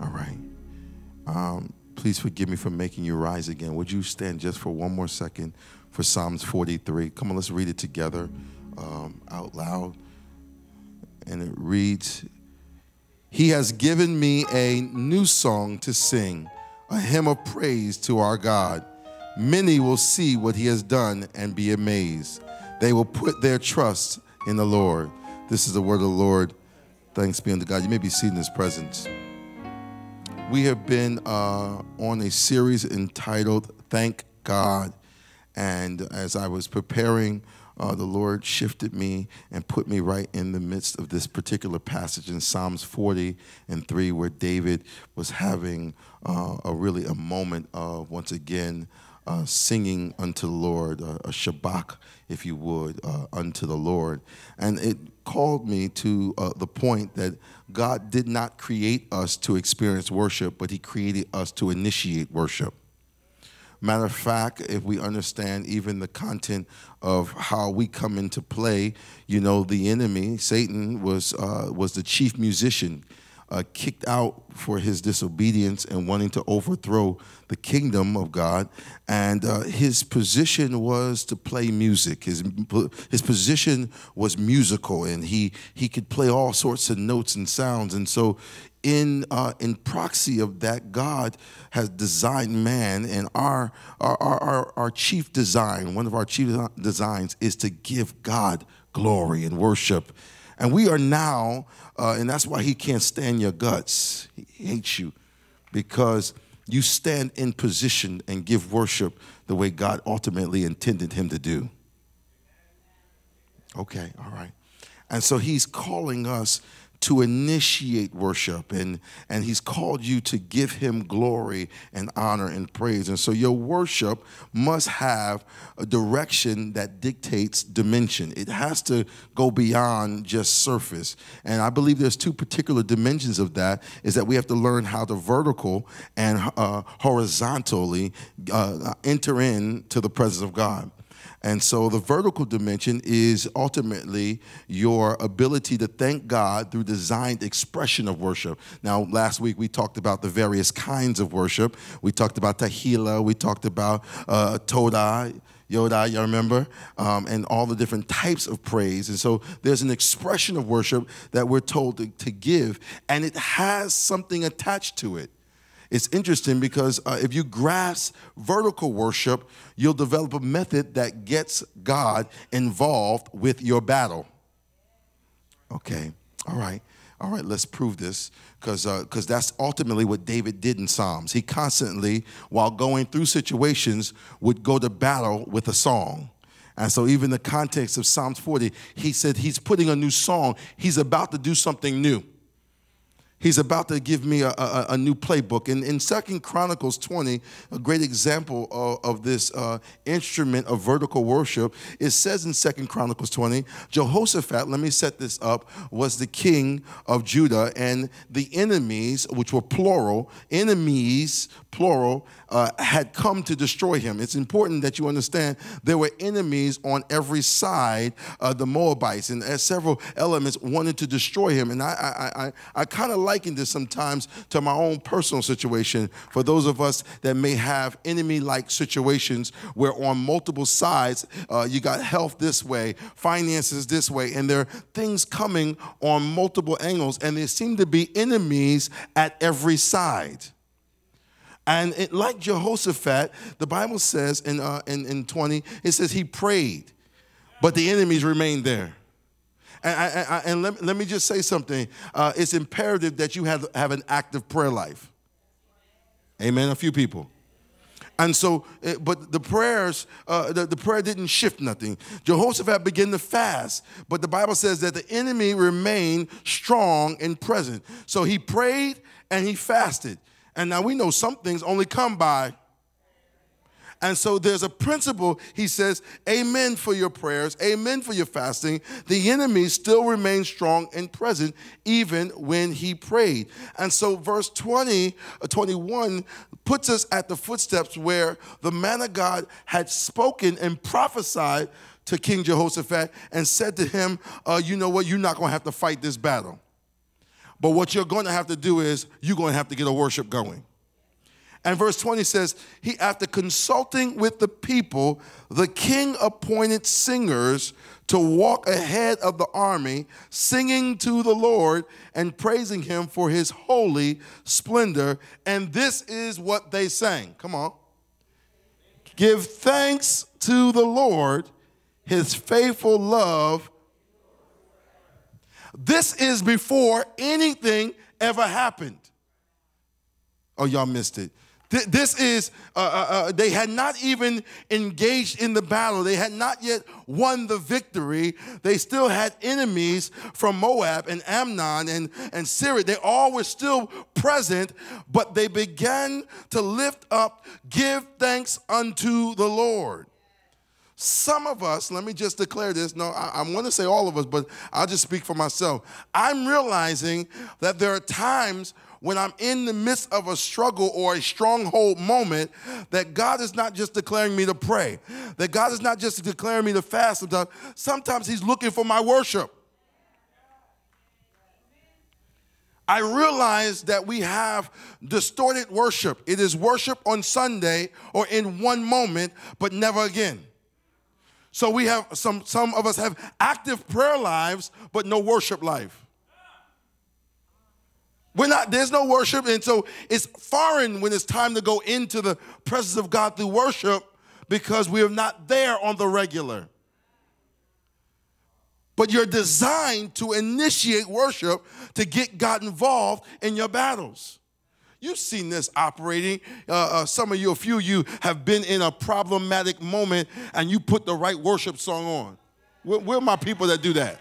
All right. Um, please forgive me for making you rise again. Would you stand just for one more second for Psalms 43? Come on, let's read it together um, out loud. And it reads He has given me a new song to sing, a hymn of praise to our God. Many will see what he has done and be amazed. They will put their trust in the Lord. This is the word of the Lord. Thanks be unto God. You may be seated in his presence. We have been uh, on a series entitled Thank God. And as I was preparing, uh, the Lord shifted me and put me right in the midst of this particular passage in Psalms 40 and 3, where David was having uh, a really a moment of, once again, uh, singing unto the Lord, a shabach, if you would, uh, unto the Lord. And it called me to uh, the point that God did not create us to experience worship, but He created us to initiate worship. Matter of fact, if we understand even the content of how we come into play, you know, the enemy, Satan, was, uh, was the chief musician uh, kicked out for his disobedience and wanting to overthrow the kingdom of God. And uh, his position was to play music. His, his position was musical, and he, he could play all sorts of notes and sounds. And so, in, uh, in proxy of that, God has designed man, and our, our, our, our chief design, one of our chief designs, is to give God glory and worship. And we are now uh, and that's why he can't stand your guts. He hates you because you stand in position and give worship the way God ultimately intended him to do. Okay, all right. And so he's calling us to initiate worship and and he's called you to give him glory and honor and praise. And so your worship must have a direction that dictates dimension. It has to go beyond just surface. And i believe there's two particular dimensions of that is that we have to learn how to vertical and uh, horizontally uh, enter into the presence of god and so the vertical dimension is ultimately your ability to thank God through designed expression of worship. Now, last week we talked about the various kinds of worship. We talked about Tehillah, we talked about uh, Todah. Yoda, you remember? Um, and all the different types of praise. And so there's an expression of worship that we're told to, to give, and it has something attached to it. It's interesting because uh, if you grasp vertical worship, you'll develop a method that gets God involved with your battle. Okay, all right, all right, let's prove this because because uh, that's ultimately what David did in Psalms. He constantly, while going through situations, would go to battle with a song. And so, even the context of Psalms 40, he said he's putting a new song, he's about to do something new he's about to give me a, a, a new playbook. And in Second Chronicles 20, a great example of, of this uh, instrument of vertical worship, it says in Second Chronicles 20, Jehoshaphat, let me set this up, was the king of Judah, and the enemies, which were plural, enemies, plural, uh, had come to destroy him. It's important that you understand there were enemies on every side of the Moabites, and several elements wanted to destroy him. And I, I, I, I kind of liken this sometimes to my own personal situation for those of us that may have enemy like situations where on multiple sides, uh, you got health this way, finances this way, and there are things coming on multiple angles, and there seem to be enemies at every side. And it, like Jehoshaphat, the Bible says in, uh, in, in 20, it says he prayed, but the enemies remained there. And, I, I, and let, let, me just say something. Uh, it's imperative that you have, have an active prayer life. Amen. A few people. And so, eh, but the prayers, uh, the, the prayer didn't shift nothing. Jehoshaphat began to fast, but the Bible says that the enemy remained strong and present. So he prayed and he fasted. And now we know some things only come by. And so there's a principle. He says, Amen for your prayers, Amen for your fasting. The enemy still remains strong and present even when he prayed. And so verse 20, uh, 21 puts us at the footsteps where the man of God had spoken and prophesied to King Jehoshaphat and said to him, uh, You know what? You're not going to have to fight this battle. But what you're going to have to do is you're going to have to get a worship going. And verse 20 says, He, after consulting with the people, the king appointed singers to walk ahead of the army, singing to the Lord and praising him for his holy splendor. And this is what they sang. Come on. Give thanks to the Lord, his faithful love. This is before anything ever happened. Oh, y'all missed it. This is, uh, uh, uh, they had not even engaged in the battle. They had not yet won the victory. They still had enemies from Moab and Ammon and, and Syria. They all were still present, but they began to lift up, give thanks unto the Lord. Some of us, let me just declare this. No, I, I want to say all of us, but I'll just speak for myself. I'm realizing that there are times when I'm in the midst of a struggle or a stronghold moment, that God is not just declaring me to pray, that God is not just declaring me to fast. Sometimes, sometimes He's looking for my worship. I realize that we have distorted worship. It is worship on Sunday or in one moment, but never again. So we have some some of us have active prayer lives, but no worship life. We're not, there's no worship. And so it's foreign when it's time to go into the presence of God through worship because we are not there on the regular. But you're designed to initiate worship to get God involved in your battles. You've seen this operating. Uh, uh, some of you, a few of you, have been in a problematic moment and you put the right worship song on. Where, where are my people that do that?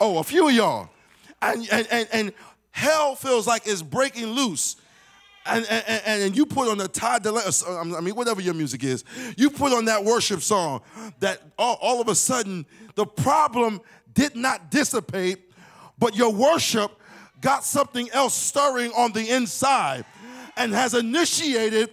Oh, a few of y'all. And, and, and, and hell feels like it's breaking loose. And, and, and, you put on the Todd uh, um, I mean, whatever your music is, you put on that worship song that all, all of a sudden the problem did not dissipate, but your worship got something else stirring on the inside and has initiated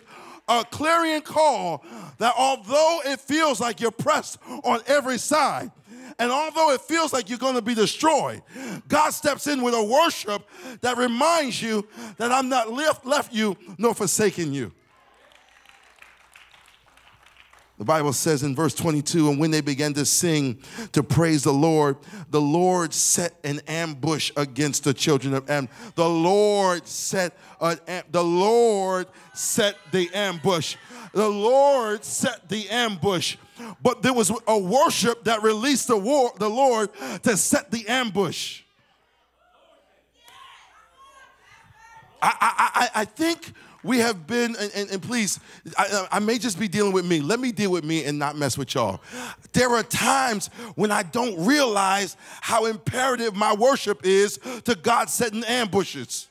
a clarion call that although it feels like you're pressed on every side, and although it feels like you're going to be destroyed, God steps in with a worship that reminds you that I'm not left, left you nor forsaken you. The Bible says in verse 22 and when they began to sing to praise the Lord, the Lord set an ambush against the children of Am. The Lord set an, the Lord set the ambush. The Lord set the ambush but there was a worship that released the, war, the Lord to set the ambush. I, I, I, think we have been, and, and, and please, I, I, may just be dealing with me. Let me deal with me and not mess with y'all. There are times when I don't realize how imperative my worship is to God setting ambushes.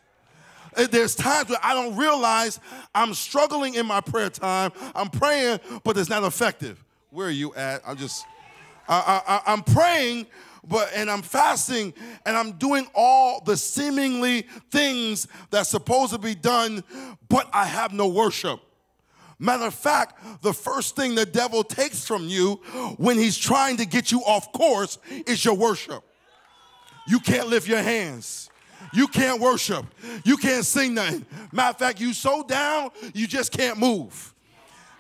There's times where I don't realize I'm struggling in my prayer time. I'm praying, but it's not effective. Where are you at? I'm just, I, I, I'm praying, but and I'm fasting and I'm doing all the seemingly things that's supposed to be done, but I have no worship. Matter of fact, the first thing the devil takes from you when he's trying to get you off course is your worship. You can't lift your hands. You can't worship. You can't sing nothing. Matter of fact, you so down, you just can't move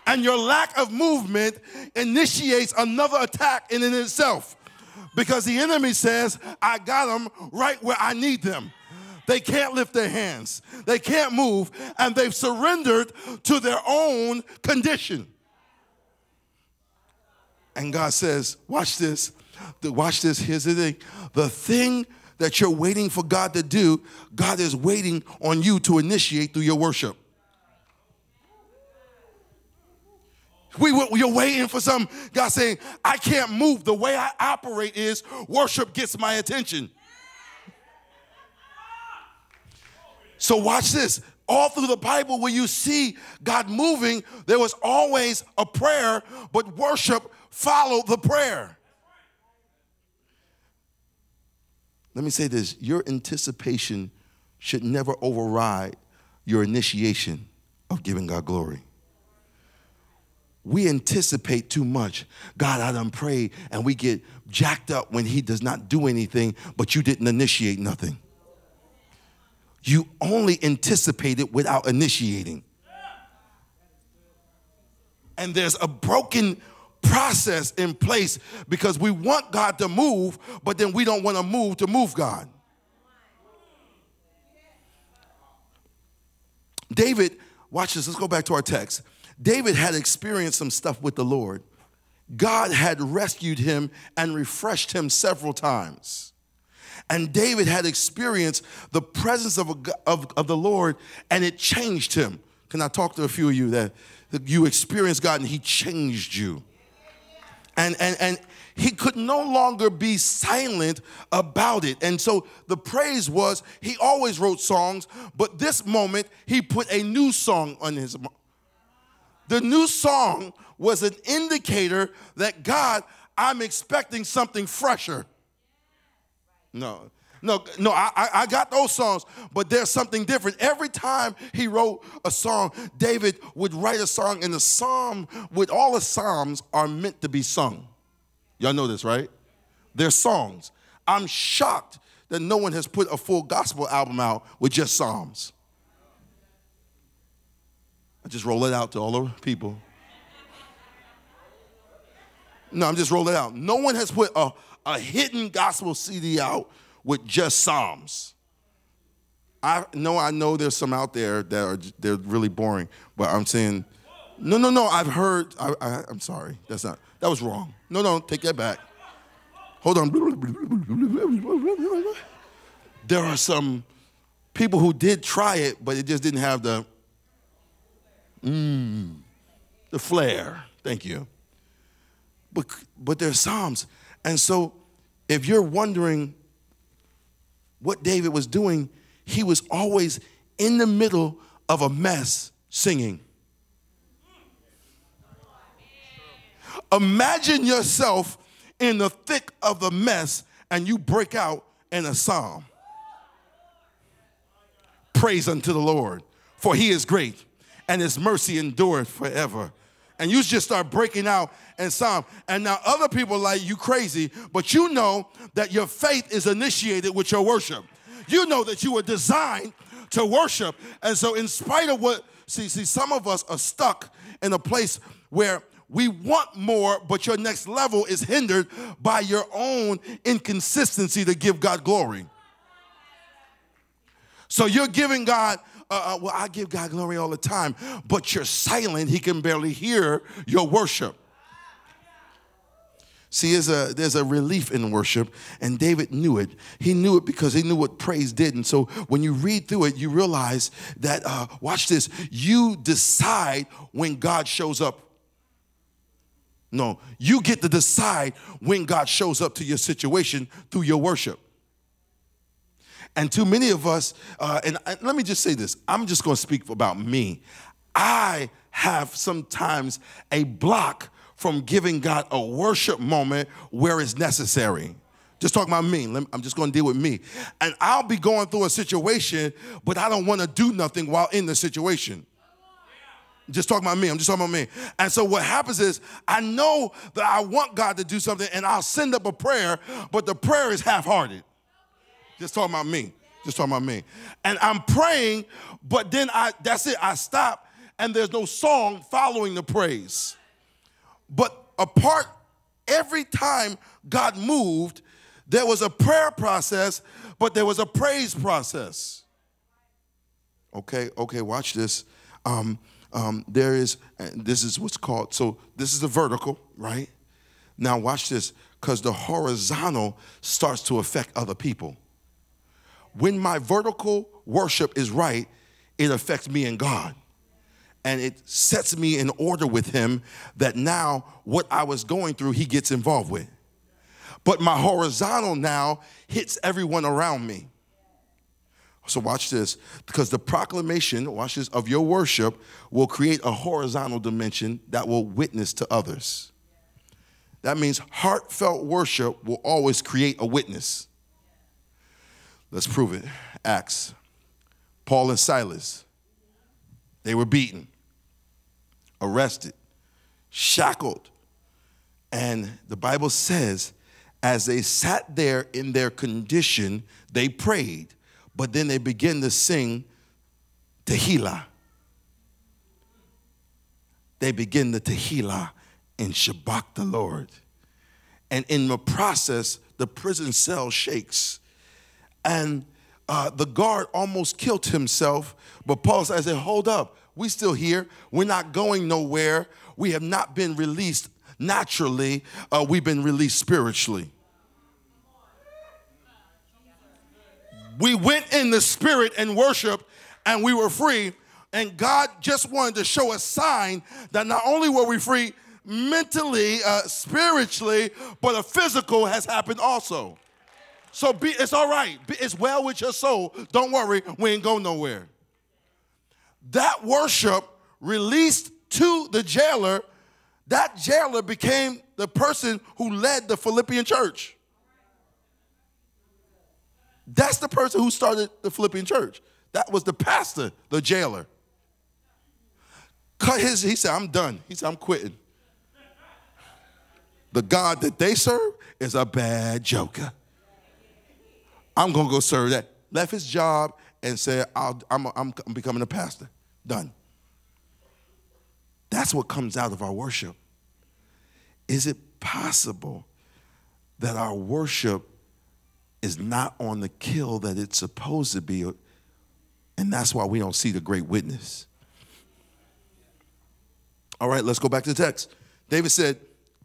and your lack of movement initiates another attack in and itself because the enemy says, I got them right where I need them. They can't lift their hands, they can't move, and they've surrendered to their own condition. And God says, Watch this. Watch this. Here's the thing the thing that you're waiting for God to do, God is waiting on you to initiate through your worship. We, you're waiting for some God saying, I can't move. The way I operate is worship gets my attention. So watch this. All through the Bible, where you see God moving, there was always a prayer, but worship followed the prayer. Let me say this your anticipation should never override your initiation of giving God glory we anticipate too much. God, I done pray, and we get jacked up when He does not do anything, but you didn't initiate nothing. you only anticipate it without initiating. And there's a broken process in place because we want God to move, but then we don't want to move to move God. David, watch this, let's go back to our text. David had experienced some stuff with the Lord. God had rescued him and refreshed him several times. And David had experienced the presence of, of, of the Lord and it changed him. Can I talk to a few of you that, that you experienced God and he changed you? And, and, and he could no longer be silent about it. And so the praise was he always wrote songs, but this moment he put a new song on his. The new song was an indicator that God, I'm expecting something fresher. No, no, no, I, I got those songs, but there's something different. Every time he wrote a song, David would write a song, and the psalm, with all the psalms, are meant to be sung. Y'all know this, right? They're songs. I'm shocked that no one has put a full gospel album out with just psalms. I just roll it out to all the people. No, I'm just rolling it out. No one has put a, a hidden gospel CD out with just psalms. I know I know there's some out there that are they're really boring, but I'm saying, no, no, no. I've heard. I, I, I'm sorry. That's not. That was wrong. No, no. Take that back. Hold on. There are some people who did try it, but it just didn't have the mm, the flair. Thank you. But but they're psalms, and so if you're wondering what David was doing, he was always in the middle of a mess singing. Imagine yourself in the thick of the mess and you break out in a psalm. Praise unto the Lord, for he is great and his mercy endureth forever. And you just start breaking out in psalm. And now other people like you crazy, but you know that your faith is initiated with your worship. You know that you were designed to worship. And so in spite of what see see some of us are stuck in a place where we want more, but your next level is hindered by your own inconsistency to give God glory. So you're giving God, uh, uh, well, I give God glory all the time, but you're silent. He can barely hear your worship. See, there's a, there's a relief in worship, and David knew it. He knew it because he knew what praise did. And so when you read through it, you realize that, uh, watch this, you decide when God shows up no, you get to decide when God shows up to your situation through your worship. And too many of us, uh, and, let me just say this I'm just going to speak about me. I have sometimes a block from giving God a worship moment where it's necessary. Just talking about me. I'm just going to deal with me. And I'll be going through a situation, but I don't want to do nothing while in the situation. Just talking about me. I'm just talking about me. And so what happens is I know that I want God to do something and I'll send up a prayer, but the prayer is half-hearted. Just talking about me. Just talking about me. And I'm praying, but then I that's it. I stop and there's no song following the praise. But apart every time God moved, there was a prayer process, but there was a praise process. Okay, okay, watch this. Um, um, there is, this is what's called, so this is the vertical, right? Now, watch this, because the horizontal starts to affect other people. When my vertical worship is right, it affects me and God. And it sets me in order with Him that now what I was going through, He gets involved with. But my horizontal now hits everyone around me. So watch this, because the proclamation, watch this, of your worship will create a horizontal dimension that will witness to others. That means heartfelt worship will always create a witness. Let's prove it. Acts. Paul and Silas, they were beaten, arrested, shackled. And the Bible says, as they sat there in their condition, they prayed but then they begin to sing Tehillah. They begin the Tehillah and Shabach the Lord. And in the process, the prison cell shakes. And uh, the guard almost killed himself, but Paul says, Hold up, We're still here. We're not going nowhere. We have not been released naturally, uh, we've been released spiritually. We went in the spirit and worship, and we were free. And God just wanted to show a sign that not only were we free mentally, uh, spiritually, but a physical has happened also. So be, it's all right. It's well with your soul. Don't worry, we ain't going nowhere. That worship released to the jailer, that jailer became the person who led the Philippian church. That's the person who started the Philippian church. That was the pastor, the jailer. Cut his, he said, I'm done. He said, I'm quitting. The God that they serve is a bad joker. I'm gonna go serve that. Left his job and said, i am I'm, I'm becoming a pastor. Done. That's what comes out of our worship. Is it possible that our worship is not on the kill that it's supposed to be? And that's why we don't see the great witness. All right, let's go back to the text. David said,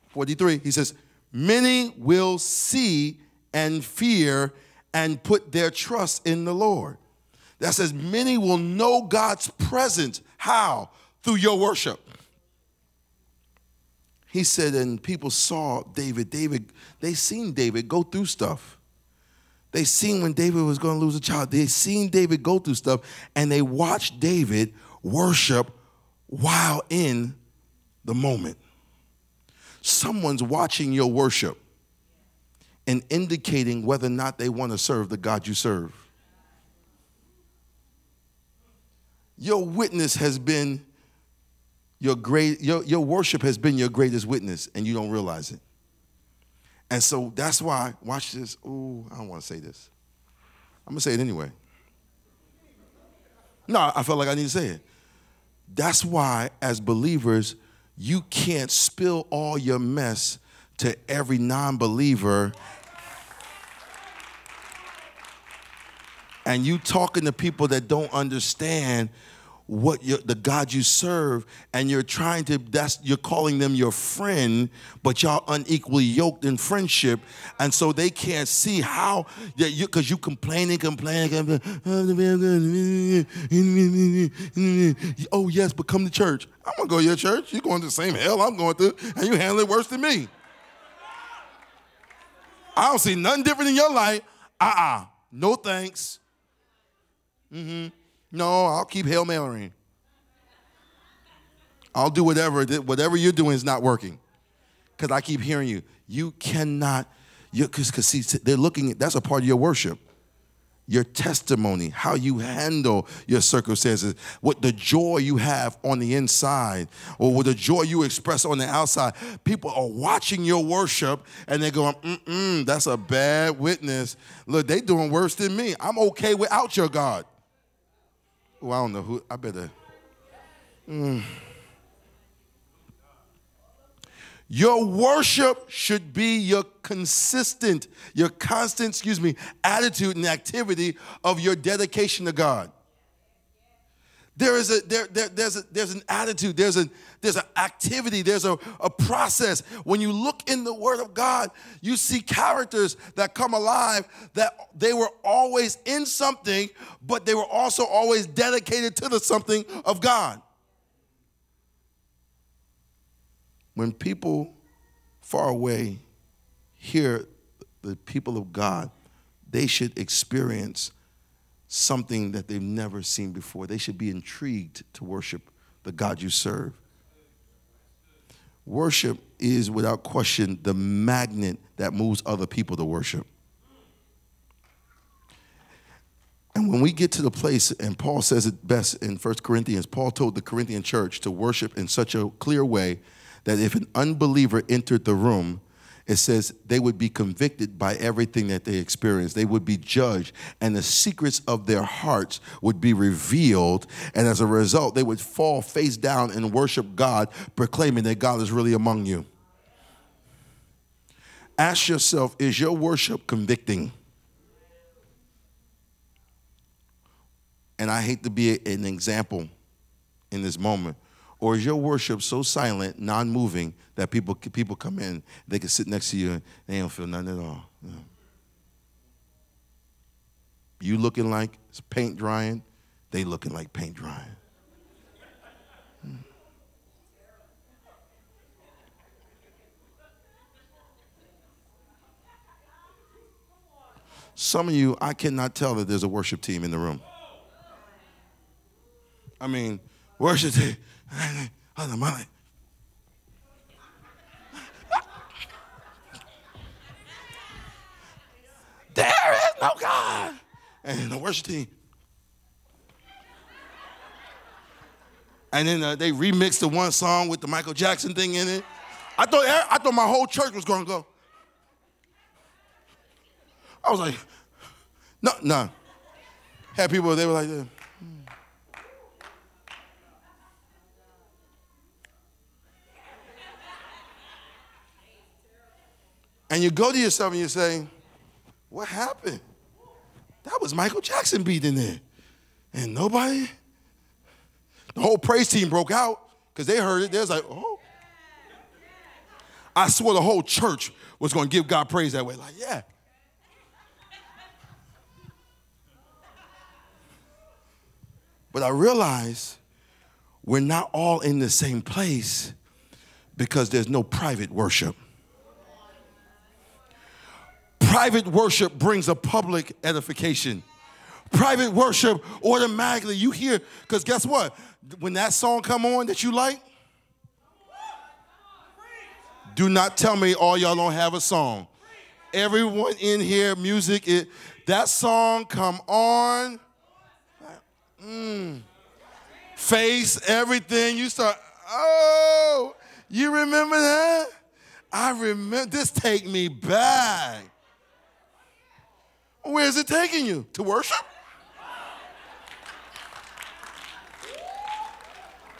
43, he says, Many will see and fear and put their trust in the Lord. That says, Many will know God's presence. How? Through your worship. He said, and people saw David. David, they seen David go through stuff. They seen when David was going to lose a child. They seen David go through stuff, and they watched David worship while in the moment. Someone's watching your worship and indicating whether or not they want to serve the God you serve. Your witness has been your great your, your worship has been your greatest witness and you don't realize it. And so that's why, watch this. Oh, I don't want to say this. I'm gonna say it anyway. No, I felt like I need to say it. That's why, as believers, you can't spill all your mess to every non believer. And you talking to people that don't understand what the God you serve, and you're trying to, that's, you're calling them your friend, but y'all unequally yoked in friendship, and so they can't see how, that you, because you complaining, complaining, complaining. oh yes, but come to church. I'm gonna go to your church. You're going to the same hell I'm going through, and you handle it worse than me. I don't see nothing different in your life. Uh-uh. No thanks. Mm-hmm. No, I'll keep Hail Mary. I'll do whatever. Whatever you're doing is not working. Because I keep hearing you. You cannot, because see, they're looking, that's a part of your worship. Your testimony, how you handle your circumstances, what the joy you have on the inside, or what the joy you express on the outside. People are watching your worship and they're going, mm-mm, that's a bad witness. Look, they doing worse than me. I'm okay without your God. Well, I don't know who. I better. Mm. Your worship should be your consistent, your constant, excuse me, attitude and activity of your dedication to God. There is a there, there there's a there's an attitude, there's a there's an activity, there's a, a process. When you look in the Word of God, you see characters that come alive that they were always in something, but they were also always dedicated to the something of God. When people far away hear the people of God, they should experience something that they've never seen before. They should be intrigued to worship the God you serve. Worship is, without question, the magnet that moves other people to worship. And when we get to the place, and Paul says it best in 1 Corinthians, Paul told the Corinthian church to worship in such a clear way that if an unbeliever entered the room, it says they would be convicted by everything that they experienced. They would be judged, and the secrets of their hearts would be revealed. And as a result, they would fall face down and worship God, proclaiming that God is really among you. Ask yourself is your worship convicting? And I hate to be an example in this moment. Or is your worship so silent, non moving, that people, people come in, they can sit next to you and they don't feel nothing at all? No. You looking like paint drying, they looking like paint drying. Hmm. Some of you, I cannot tell that there's a worship team in the room. I mean, worship team. Hold on, money. There is no God. And the worship team. And then uh, they remixed the one song with the Michael Jackson thing in it. I thought, I thought my whole church was going to go. I was like, no, no. Had people, they were like, And you go to yourself and you say, What happened? That was Michael Jackson beat in there. And nobody, the whole praise team broke out because they heard it. They was like, Oh. I swore the whole church was going to give God praise that way. Like, yeah. But I realize we're not all in the same place because there's no private worship. Private worship brings a public edification. Private worship automatically you hear because guess what? When that song come on that you like, do not tell me all y'all don't have a song. Everyone in here, music, it, that song come on. Mm, face, everything. You start, oh, you remember that? I remember, this take me back. Where is it taking you? To worship?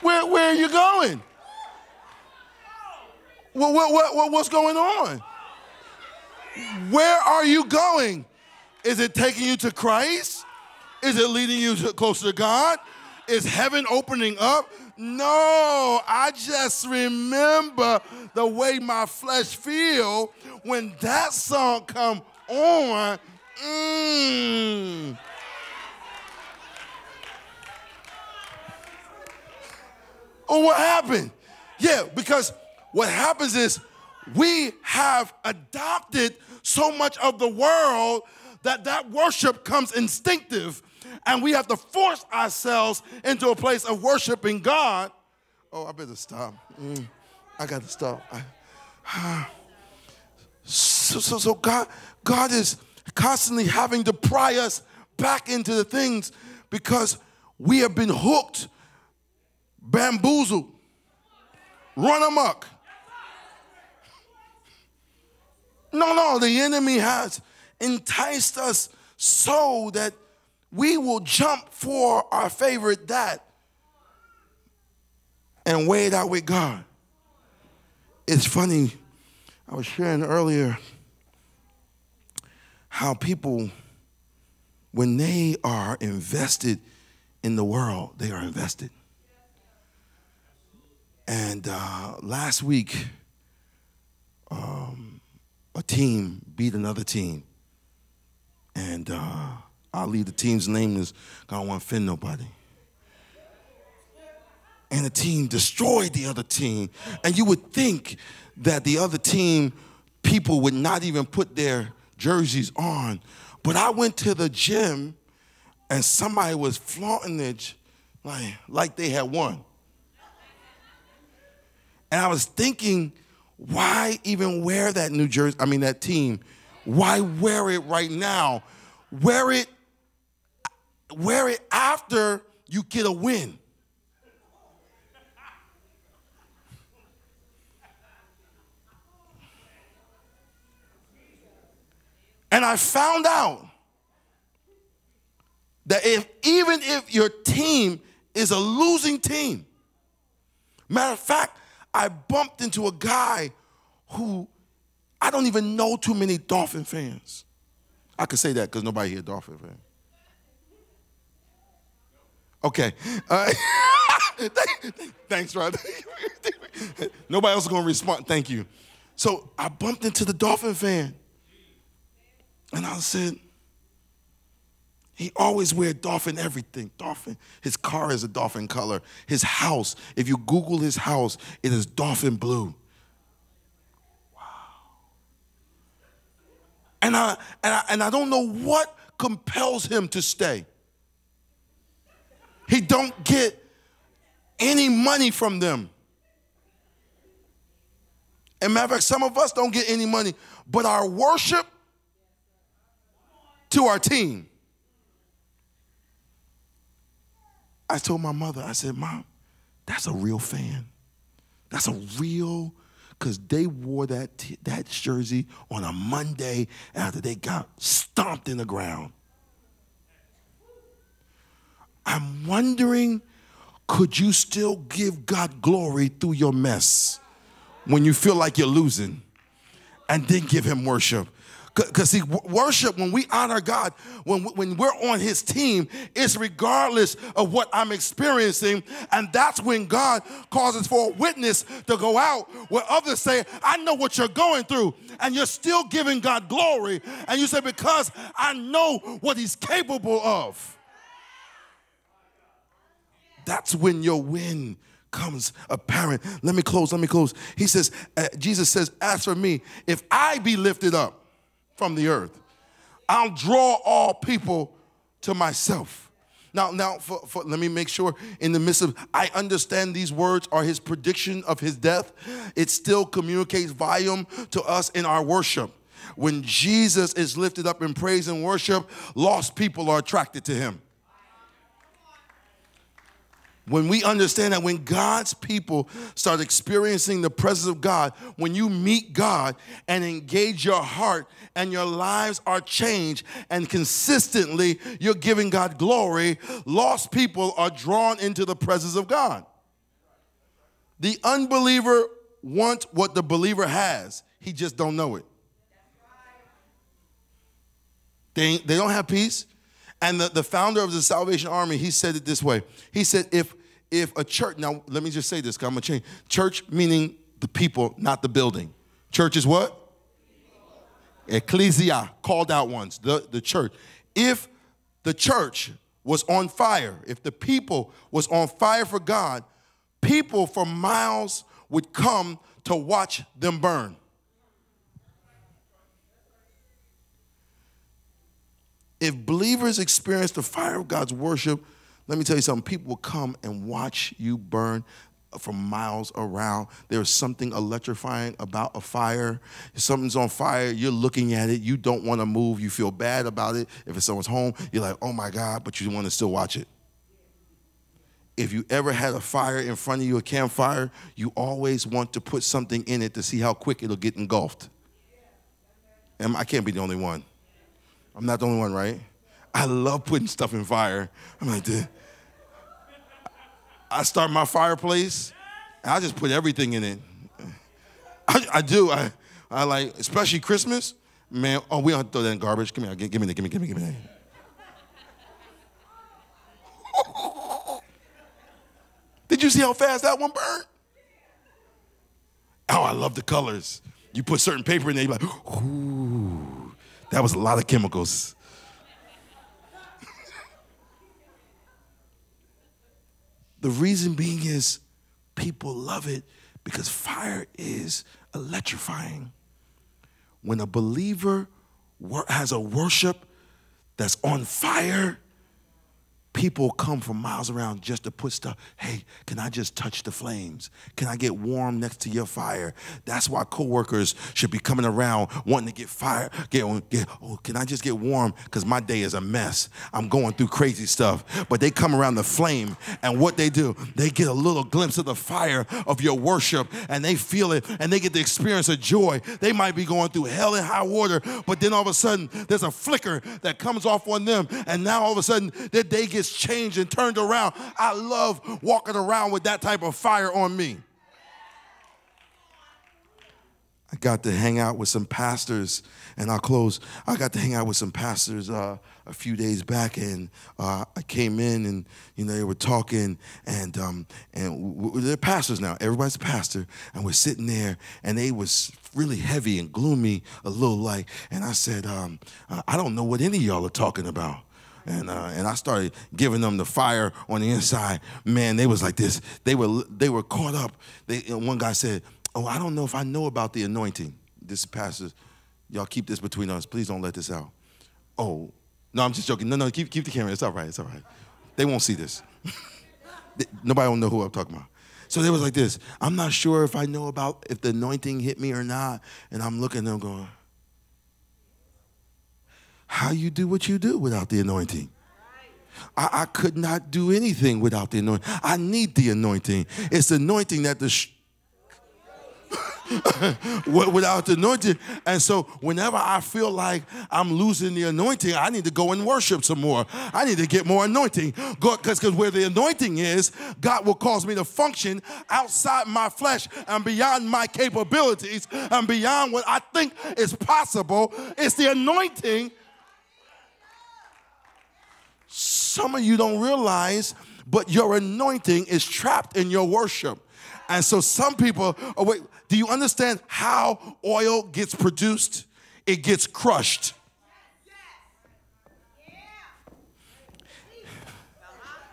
Where, where are you going? What, what, what, what's going on? Where are you going? Is it taking you to Christ? Is it leading you to, closer to God? Is heaven opening up? No, I just remember the way my flesh feel when that song come on Mm. Oh, what happened? Yeah, because what happens is we have adopted so much of the world that that worship comes instinctive and we have to force ourselves into a place of worshiping God. Oh, I better stop. Mm, I got to stop. I, so, so, so God, God is constantly having to pry us back into the things because we have been hooked, bamboozled, run amok. No, no, the enemy has enticed us so that we will jump for our favorite that and weigh it out with God. It's funny, I was sharing earlier how people, when they are invested in the world, they are invested. And uh, last week, um, a team beat another team. And uh, I'll leave the team's name because I don't want to offend nobody. And the team destroyed the other team. And you would think that the other team people would not even put their jerseys on. But I went to the gym and somebody was flaunting it like, like they had won. And I was thinking, why even wear that New Jersey, I mean, that team? Why wear it right now? Wear it, wear it after you get a win. And I found out that if even if your team is a losing team, matter of fact, I bumped into a guy who I don't even know too many Dolphin fans. I could say that because nobody here Dolphin fan. Okay. Uh, thanks, Rod. nobody else is to respond. Thank you. So I bumped into the Dolphin fan. And I said, he always wear dolphin everything. Dolphin. His car is a dolphin color. His house, if you Google his house, it is dolphin blue. Wow. And I and I and I don't know what compels him to stay. He don't get any money from them. And matter of fact, some of us don't get any money, but our worship to our team I told my mother, I said, Mom, that's a real fan. That's a real, because they wore that, t- that jersey on a Monday after they got stomped in the ground. I'm wondering, could you still give God glory through your mess when you feel like you're losing and then give him worship? Because see, worship, when we honor God, when, when we're on his team, it's regardless of what I'm experiencing. And that's when God causes for a witness to go out where others say, I know what you're going through. And you're still giving God glory. And you say, because I know what he's capable of. That's when your win comes apparent. Let me close, let me close. He says, uh, Jesus says, As for me, if I be lifted up, from the earth. I'll draw all people to myself. Now, now, for, for, let me make sure in the midst of, I understand these words are his prediction of his death. It still communicates volume to us in our worship. When Jesus is lifted up in praise and worship, lost people are attracted to him when we understand that when God's people start experiencing the presence of God, when you meet God and engage your heart and your lives are changed and consistently you're giving God glory, lost people are drawn into the presence of God. The unbeliever wants what the believer has. He just don't know it. They, they don't have peace. And the, the founder of the Salvation Army, he said it this way. He said, if if a church, now let me just say this, because I'm gonna change. Church meaning the people, not the building. Church is what? Ecclesia, called out ones, the, the church. If the church was on fire, if the people was on fire for God, people from miles would come to watch them burn. If believers experience the fire of God's worship, let me tell you something. People will come and watch you burn from miles around. There's something electrifying about a fire. If something's on fire, you're looking at it. You don't want to move. You feel bad about it. If it's someone's home, you're like, oh my God, but you want to still watch it. If you ever had a fire in front of you, a campfire, you always want to put something in it to see how quick it'll get engulfed. And I can't be the only one. I'm not the only one, right? I love putting stuff in fire. I'm like, dude. I start my fireplace, and I just put everything in it. I, I do. I, I like, especially Christmas. Man, oh, we don't throw that in garbage. Give me, give, give me that. Give me, give me, give me that. Did you see how fast that one burned? Oh, I love the colors. You put certain paper in there, you're like, ooh, that was a lot of chemicals. The reason being is people love it because fire is electrifying. When a believer has a worship that's on fire, people come from miles around just to put stuff. Hey, can I just touch the flames? Can I get warm next to your fire? That's why coworkers should be coming around wanting to get fire. Get, get oh, can I just get warm? Because my day is a mess. I'm going through crazy stuff. But they come around the flame, and what they do, they get a little glimpse of the fire of your worship, and they feel it, and they get the experience of joy. They might be going through hell and high water, but then all of a sudden, there's a flicker that comes off on them, and now all of a sudden, they day gets changed and turned around. I love walking around with that type of fire on me. I got to hang out with some pastors, and I'll close. I got to hang out with some pastors uh, a few days back, and uh, I came in, and you know they were talking, and um, and they're pastors now. Everybody's a pastor, and we're sitting there, and they was really heavy and gloomy, a little like. And I said, um, I don't know what any of y'all are talking about and uh, and I started giving them the fire on the inside. Man, they was like this. They were they were caught up. They one guy said, "Oh, I don't know if I know about the anointing." This pastor, y'all keep this between us. Please don't let this out. Oh, no, I'm just joking. No, no, keep keep the camera. It's all right. It's all right. They won't see this. Nobody will know who I'm talking about. So they was like this. I'm not sure if I know about if the anointing hit me or not. And I'm looking at them going how you do what you do without the anointing. I, I, could not do anything without the anointing. I need the anointing. It's the anointing that the without the anointing. And so whenever I feel like I'm losing the anointing, I need to go and worship some more. I need to get more anointing. Because where the anointing is, God will cause me to function outside my flesh and beyond my capabilities and beyond what I think is possible. It's the anointing some of you don't realize, but your anointing is trapped in your worship. And so some people, oh wait, do you understand how oil gets produced? It gets crushed.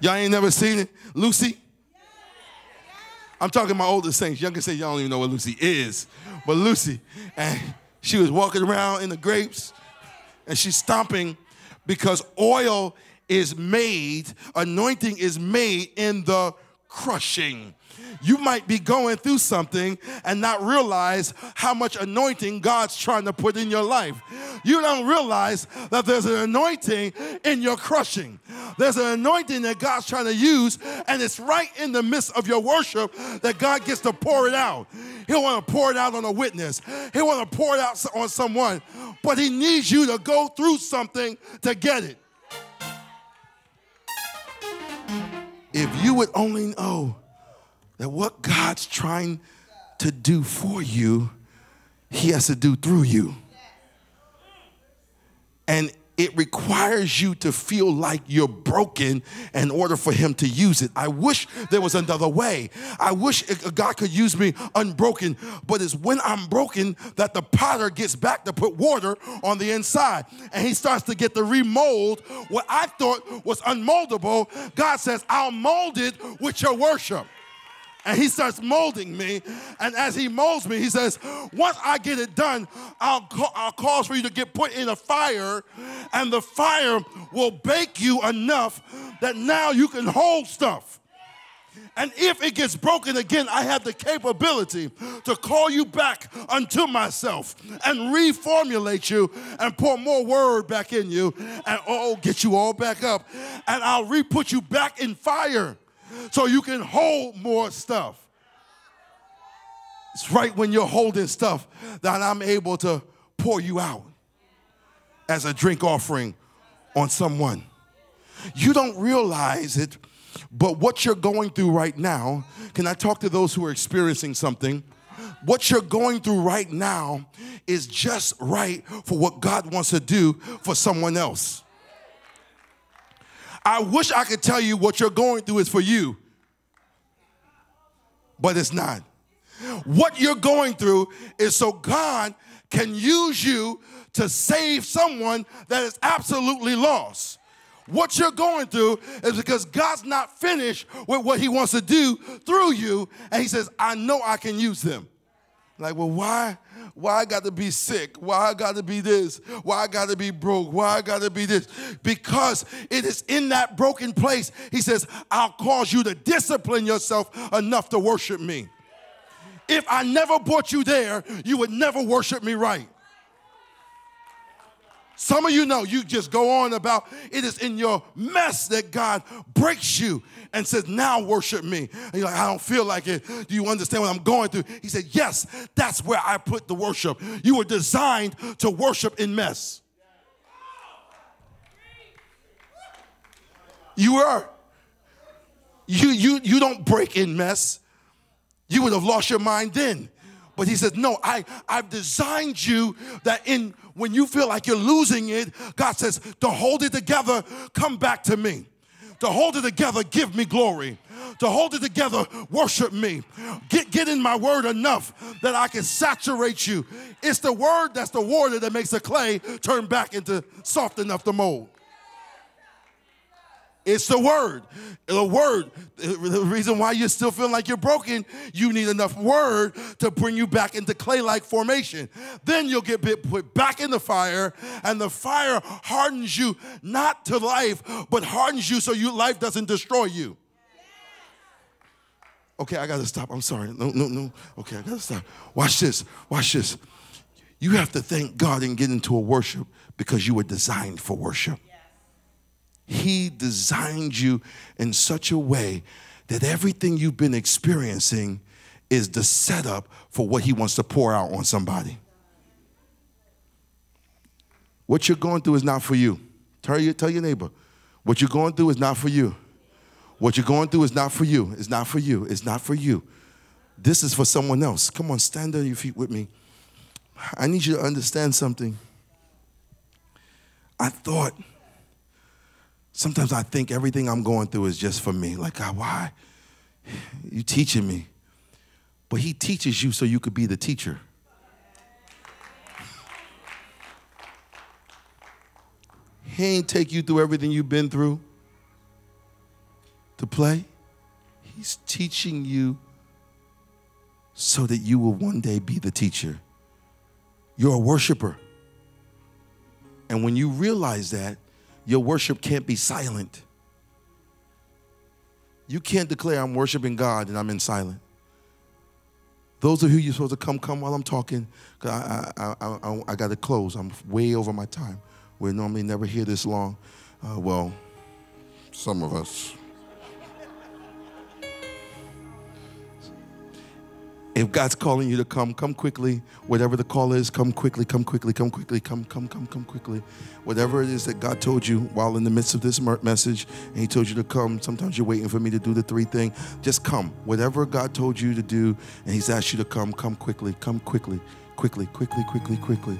Y'all ain't never seen it? Lucy? I'm talking my oldest saints. Younger saints, y'all don't even know what Lucy is. But Lucy, and she was walking around in the grapes and she's stomping because oil is made, anointing is made in the crushing. You might be going through something and not realize how much anointing God's trying to put in your life. You don't realize that there's an anointing in your crushing. There's an anointing that God's trying to use, and it's right in the midst of your worship that God gets to pour it out. He'll want to pour it out on a witness, He'll want to pour it out on someone, but He needs you to go through something to get it. If you would only know that what God's trying to do for you, He has to do through you. And it requires you to feel like you're broken in order for him to use it. I wish there was another way. I wish uh, God could use me unbroken, but it's when I'm broken that the potter gets back to put water on the inside and he starts to get the remold what I thought was unmoldable. God says, I'll mold it with your worship and he starts molding me. And as he molds me, he says, Once I get it done, I'll, I'll cause for you to get put in a fire, and the fire will bake you enough that now you can hold stuff. And if it gets broken again, I have the capability to call you back unto myself and reformulate you and pour more word back in you and oh, get you all back up. And I'll re put you back in fire so you can hold more stuff. It's right when you're holding stuff that I'm able to pour you out as a drink offering on someone. You don't realize it, but what you're going through right now, can I talk to those who are experiencing something? What you're going through right now is just right for what God wants to do for someone else. I wish I could tell you what you're going through is for you, but it's not. What you're going through is so God can use you to save someone that is absolutely lost. What you're going through is because God's not finished with what He wants to do through you, and He says, I know I can use them. Like, well, why? Why I got to be sick, why I got to be this, why I got to be broke, why I got to be this. Because it is in that broken place, he says, I'll cause you to discipline yourself enough to worship me. If I never brought you there, you would never worship me right. Some of you know you just go on about it is in your mess that God breaks you and says, Now worship me. And you're like, I don't feel like it. Do you understand what I'm going through? He said, Yes, that's where I put the worship. You were designed to worship in mess. You were. You, you, you don't break in mess. You would have lost your mind then. But he says, No, I, I've designed you that in when you feel like you're losing it, God says, to hold it together, come back to me. To hold it together, give me glory. To hold it together, worship me. Get, get in my word enough that I can saturate you. It's the word that's the water that makes the clay turn back into soft enough to mold. It's the word. The word. The reason why you're still feeling like you're broken, you need enough word to bring you back into clay like formation. Then you'll get put back in the fire, and the fire hardens you not to life, but hardens you so your life doesn't destroy you. Okay, I gotta stop. I'm sorry. No, no, no. Okay, I gotta stop. Watch this. Watch this. You have to thank God and get into a worship because you were designed for worship. He designed you in such a way that everything you've been experiencing is the setup for what He wants to pour out on somebody. What you're going through is not for you. Tell your, tell your neighbor, what you're going through is not for you. What you're going through is not for you. It's not for you. It's not for you. This is for someone else. Come on, stand on your feet with me. I need you to understand something. I thought Sometimes I think everything I'm going through is just for me. Like, God, why? You teaching me. But he teaches you so you could be the teacher. He ain't take you through everything you've been through to play. He's teaching you so that you will one day be the teacher. You're a worshiper. And when you realize that, your worship can't be silent. You can't declare I'm worshiping God and I'm in silent. Those of you you're supposed to come, come while I'm talking. I, I, I, I, I got to close. I'm way over my time. We normally never hear this long. Uh, well, some of us. If God's calling you to come, come quickly. Whatever the call is, come quickly, come quickly, come quickly, come, come, come, come quickly. Whatever it is that God told you while in the midst of this message, and He told you to come. Sometimes you're waiting for me to do the three thing. Just come. Whatever God told you to do, and He's asked you to come, come quickly, come quickly, quickly, quickly, quickly, quickly.